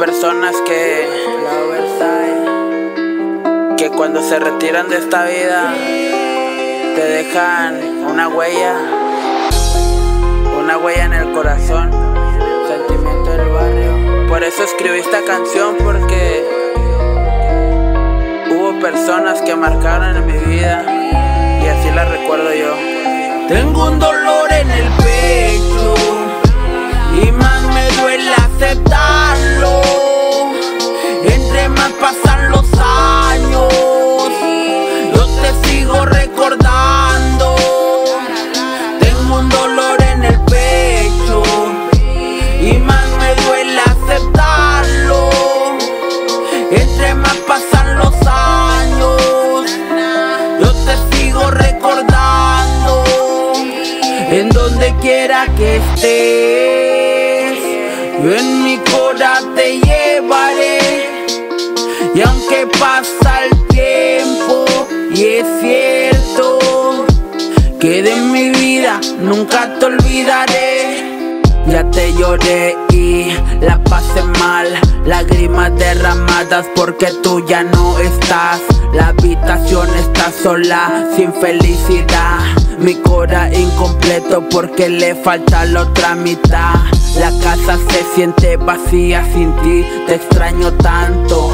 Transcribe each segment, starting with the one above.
personas que que cuando se retiran de esta vida te dejan una huella, una huella en el corazón, sentimiento del barrio. Por eso escribí esta canción porque hubo personas que marcaron en mi vida y así la recuerdo yo. Tengo un dolor en el pecho quiera que estés, yo en mi cora te llevaré. Y aunque pasa el tiempo, y es cierto, que de mi vida nunca te olvidaré. Ya te lloré y la pasé mal. Lágrimas derramadas porque tú ya no estás. La habitación está sola, sin felicidad. Mi cora incompleto porque le falta la otra mitad. La casa se siente vacía sin ti. Te extraño tanto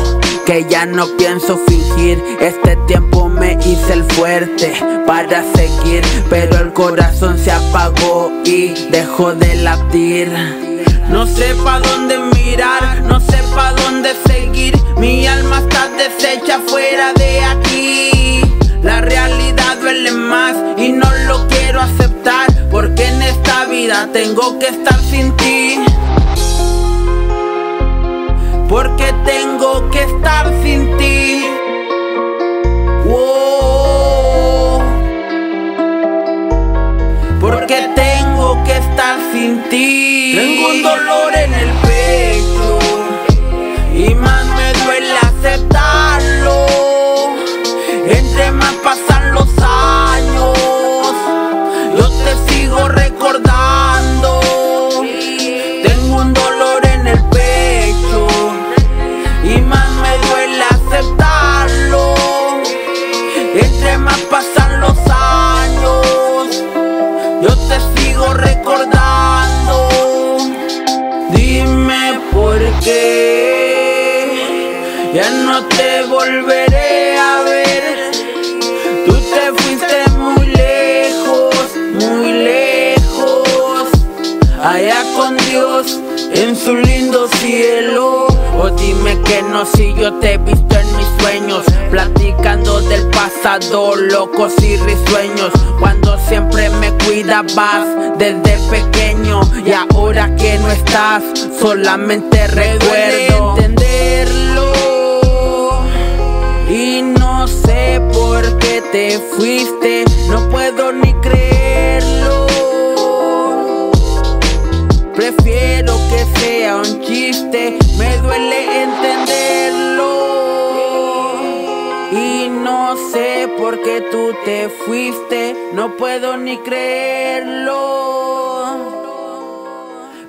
que ya no pienso fingir. Este tiempo me hice el fuerte para seguir Pero el corazón se apagó y dejó de latir. No sé pa' dónde mirar, no sé pa' dónde seguir. Mi alma está deshecha fuera de aquí. La realidad duele más y no lo quiero aceptar Porque en esta vida tengo que estar sin ti. Porque tengo que estar sin ti. Tengo un dolor en el pecho y más Dime por qué ya no te volveré a ver. Tú te fuiste muy lejos, muy lejos allá con Dios en su lindo cielo. O dime que no si yo te he visto en sueños, platicando del pasado, locos y risueños. Cuando siempre me cuidabas desde pequeño y ahora que no estás, solamente recuerdo entenderlo. Y no sé por qué te fuiste, no puedo ni creerlo. Prefiero que sea un chiste, me duele entenderlo. Y no sé por qué tú te fuiste, no puedo ni creerlo.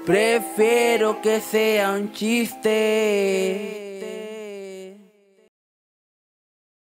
Prefiero que sea un chiste.